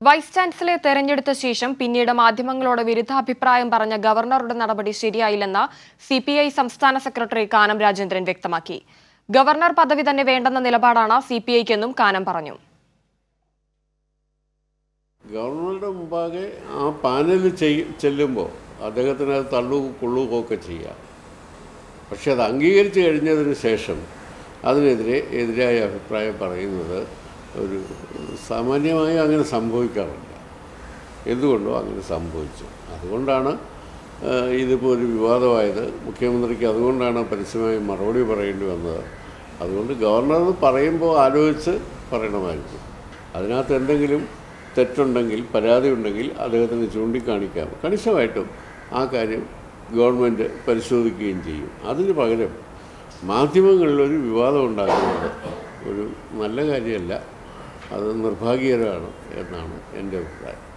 Vice ചാൻസലറെ തെരഞ്ഞെടുത്ത ശേഷം പിന്നീട് മാധ്യമങ്ങളോട് വിരുദ്ധാഭിപ്രായം പറഞ്ഞ ഗവർണറുടെ നടപടി ശരിയായില്ലെന്ന് സി പി ഐ സംസ്ഥാന സെക്രട്ടറി കാനം രാജേന്ദ്രൻ വ്യക്തമാക്കി. ഗവർണർ പദവി തന്നെ വേണ്ടെന്ന നിലപാടാണ് സി പി ഐക്കെന്നും കാനം പറഞ്ഞു. ഗവർണറുടെ മുമ്പാകെ ആ പാനൽ ചെല്ലുമ്പോൾ അദ്ദേഹത്തിന് അത് തള്ളു കൊള്ളുകയൊക്കെ ചെയ്യാം. പക്ഷെ അത് അംഗീകരിച്ച് കഴിഞ്ഞതിന് ശേഷം അതിനെതിരെ എതിരായ അഭിപ്രായം പറയുന്നത് ഒരു സാമാന്യമായി അങ്ങനെ സംഭവിക്കാറില്ല. എന്തുകൊണ്ടോ അങ്ങനെ സംഭവിച്ചു. അതുകൊണ്ടാണ് ഇതിപ്പോൾ ഒരു വിവാദമായത്. മുഖ്യമന്ത്രിക്ക് അതുകൊണ്ടാണ് പരസ്യമായി മറുപടി പറയേണ്ടി വന്നത്. അതുകൊണ്ട് ഗവർണർ പറയുമ്പോൾ ആലോചിച്ച് പറയണമായിരുന്നു അതിനകത്ത് എന്തെങ്കിലും തെറ്റുണ്ടെങ്കിൽ പരാതി ഉണ്ടെങ്കിൽ അദ്ദേഹത്തിന് ചൂണ്ടിക്കാണിക്കാം. കണിശമായിട്ടും ആ കാര്യം ഗവൺമെന്റ് പരിശോധിക്കുകയും ചെയ്യും. അതിന് പകരം മാധ്യമങ്ങളിലൊരു വിവാദം ഉണ്ടാകുന്നത് ഒരു നല്ല കാര്യമല്ല. അത് നിർഭാഗ്യകരമാണ് എന്നാണ് എന്റെ അഭിപ്രായം.